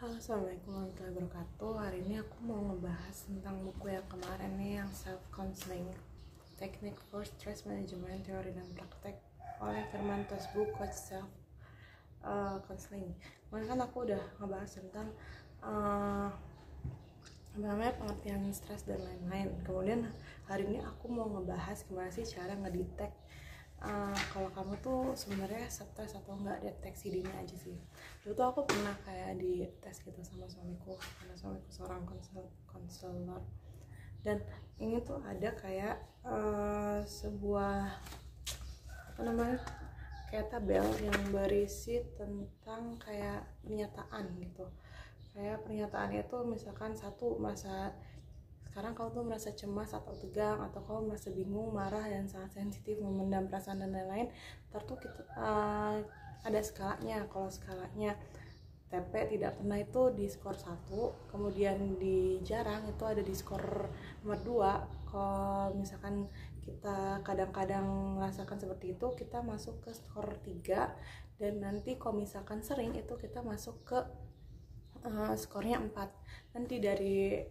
Halo, Assalamualaikum warahmatullahi wabarakatuh. Hari ini aku mau ngebahas tentang buku yang kemarin nih Yang Self Counseling Teknik for Stress Management Teori dan Praktek oleh Firman Tosbu Coach Self uh, Counseling. Kemarin kan aku udah ngebahas tentang uh, namanya pengertian stres dan lain-lain. Kemudian hari ini aku mau ngebahas gimana sih cara ngedetect uh, kalau kamu tuh sebenarnya stres atau enggak deteksi dini aja sih. Dulu tuh aku pernah kayak di tes gitu sama suamiku karena suamiku seorang konsel konselor. Dan ini tuh ada kayak uh, sebuah apa namanya kayak tabel yang berisi tentang kayak pernyataan gitu. Kayak pernyataannya itu misalkan satu masa sekarang kamu tuh merasa cemas atau tegang atau kamu merasa bingung, marah dan sangat sensitif memendam perasaan dan lain-lain, ntar tuh kita uh, ada skalanya. Kalau skalanya TP tidak pernah itu di skor 1, kemudian di jarang itu ada di skor nomor 2. Kalau misalkan kita kadang-kadang merasakan seperti itu, kita masuk ke skor 3 dan nanti kalau misalkan sering itu kita masuk ke uh, skornya 4. Nanti dari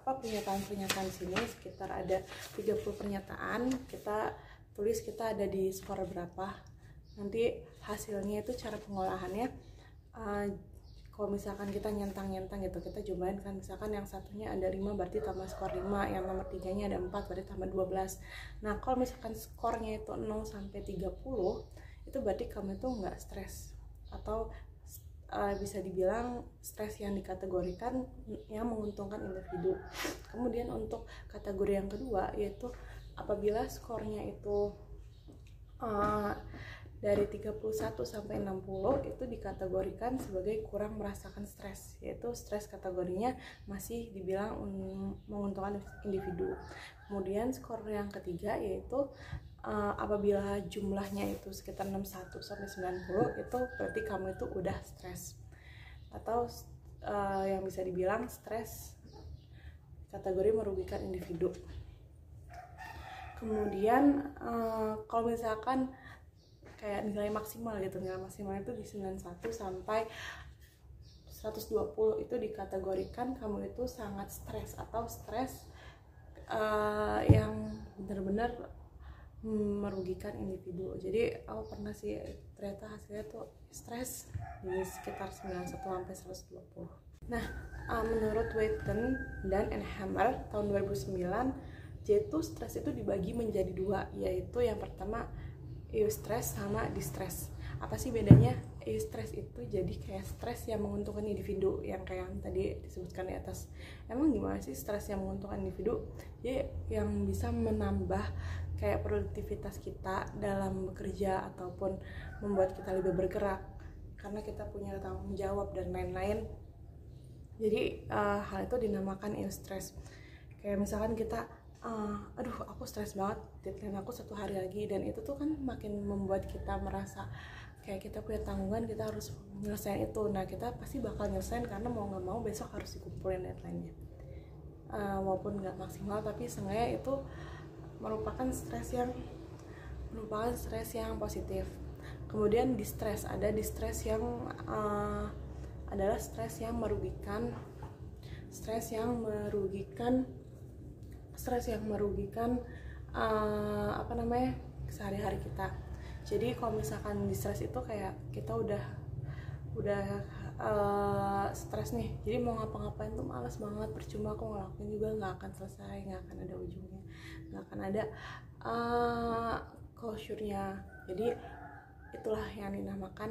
apa pernyataan-pernyataan di sini sekitar ada 30 pernyataan kita tulis kita ada di skor berapa. Nanti hasilnya itu cara pengolahannya uh, kalau misalkan kita nyentang-nyentang gitu kita cobain kan. Misalkan yang satunya ada 5 berarti tambah skor 5 yang nomor tiganya ada 4 berarti tambah 12 nah kalau misalkan skornya itu 0 sampai 30 itu berarti kamu itu nggak stres atau uh, bisa dibilang stres yang dikategorikan yang menguntungkan individu. Kemudian untuk kategori yang kedua yaitu apabila skornya itu uh, dari 31 sampai 60 itu dikategorikan sebagai kurang merasakan stres yaitu stres kategorinya masih dibilang menguntungkan individu kemudian skor yang ketiga yaitu uh, apabila jumlahnya itu sekitar 61 sampai 90 itu berarti kamu itu udah stres atau uh, yang bisa dibilang stres kategori merugikan individu. Kemudian uh, kalau misalkan kayak nilai maksimal gitu, nilai maksimal itu di 91 sampai 120 itu dikategorikan kamu itu sangat stres atau stres uh, yang benar-benar merugikan individu. Jadi aku pernah sih ternyata hasilnya tuh stres di sekitar 91 sampai 120 nah uh, menurut Witten dan Enhammer tahun 2009 yaitu stres itu dibagi menjadi dua. Yaitu yang pertama eustress sama distress apa sih bedanya eustress itu jadi kayak stres yang menguntungkan individu? Yang kayak yang tadi disebutkan di atas. Emang gimana sih stres yang menguntungkan individu? Jadi yang bisa menambah kayak produktivitas kita dalam bekerja ataupun membuat kita lebih bergerak karena kita punya tanggung jawab dan lain-lain. Jadi uh, hal itu dinamakan eustress kayak misalkan kita uh, aduh aku stres banget deadline aku satu hari lagi. Dan itu tuh kan makin membuat kita merasa kayak kita punya tanggungan kita harus menyelesaikan itu. Nah kita pasti bakal nyelesain karena mau nggak mau besok harus dikumpulin deadline-nya. Uh, walaupun nggak maksimal tapi seenggaknya itu merupakan stres yang merupakan stres yang positif. Kemudian distress ada distress yang uh, adalah stres yang merugikan stres yang merugikan stres yang merugikan uh, apa namanya sehari-hari kita. Jadi kalau misalkan distress itu kayak kita udah udah uh, stres nih. Jadi mau ngapa-ngapain tuh males banget. Percuma aku ngelakuin juga nggak akan selesai nggak akan ada ujungnya nggak akan ada uh, closure-nya. Jadi itulah yang dinamakan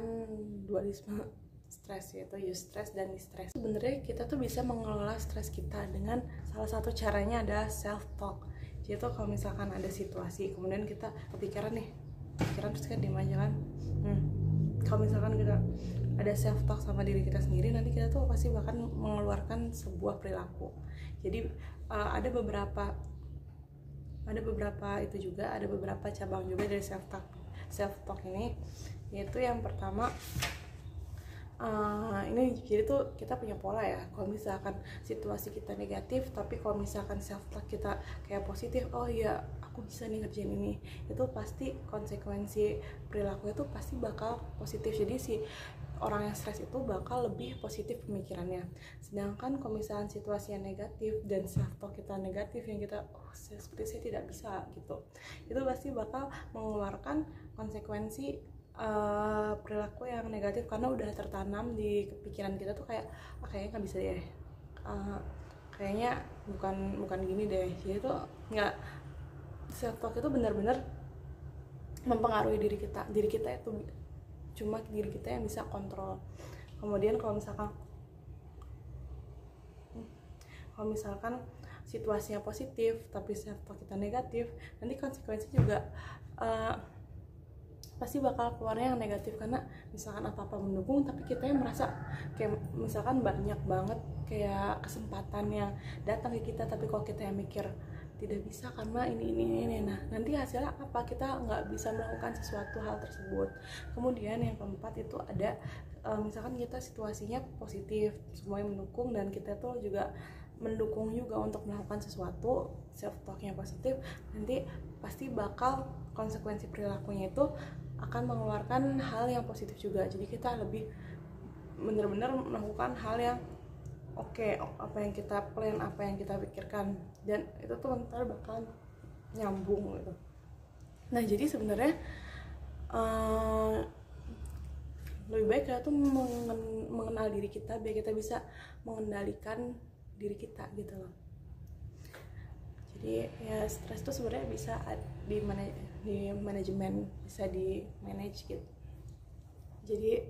dualisme stres yaitu eustress dan distress sebenarnya kita tuh bisa mengelola stres kita dengan salah satu caranya adalah self talk jadi tuh kalau misalkan ada situasi kemudian kita kepikiran nih pikiran terus kan diem aja kan hmm. Kalau misalkan kita ada self talk sama diri kita sendiri nanti kita tuh pasti bahkan mengeluarkan sebuah perilaku. Jadi uh, ada beberapa ada beberapa itu juga ada beberapa cabang juga dari self talk self talk ini. Yaitu yang pertama uh, ini jadi tuh kita punya pola ya. Kalau misalkan situasi kita negatif tapi kalau misalkan self talk kita kayak positif oh iya aku bisa nih ngerjain ini itu pasti konsekuensi perilaku itu pasti bakal positif. Jadi si orang yang stres itu bakal lebih positif pemikirannya. Sedangkan kalau misalnya situasi yang negatif dan self talk kita negatif yang kita oh seperti saya tidak bisa gitu itu pasti bakal mengeluarkan konsekuensi uh, perilaku yang negatif. Karena udah tertanam di pikiran kita tuh kayak ah, kayaknya nggak bisa deh uh, kayaknya bukan bukan gini deh. Jadi tuh nggak self talk itu benar-benar mempengaruhi diri kita diri kita itu. Cuma diri kita yang bisa kontrol. Kemudian kalau misalkan kalau misalkan situasinya positif tapi self talk kita negatif nanti konsekuensi juga uh, pasti bakal keluarnya yang negatif. Karena misalkan apa apa mendukung tapi kita yang merasa kayak misalkan banyak banget kayak kesempatan yang datang ke kita tapi kalau kita yang mikir tidak bisa karena ini ini ini. Nah nanti hasilnya apa? Kita nggak bisa melakukan sesuatu hal tersebut. Kemudian yang keempat itu ada uh, misalkan kita situasinya positif semuanya mendukung dan kita tuh juga mendukung juga untuk melakukan sesuatu self talknya positif nanti pasti bakal konsekuensi perilakunya itu akan mengeluarkan hal yang positif juga. Jadi kita lebih benar-benar melakukan hal yang oke okay, apa yang kita plan apa yang kita pikirkan. Dan itu tuh ntar bakal nyambung gitu. Nah jadi sebenarnya uh, lebih baik kita tuh mengenal diri kita biar kita bisa mengendalikan diri kita gitu loh. Jadi ya stres itu sebenarnya bisa di mana di manajemen bisa di manage gitu. Jadi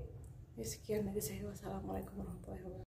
ya sekian dari saya. Wassalamualaikum warahmatullahi wabarakatuh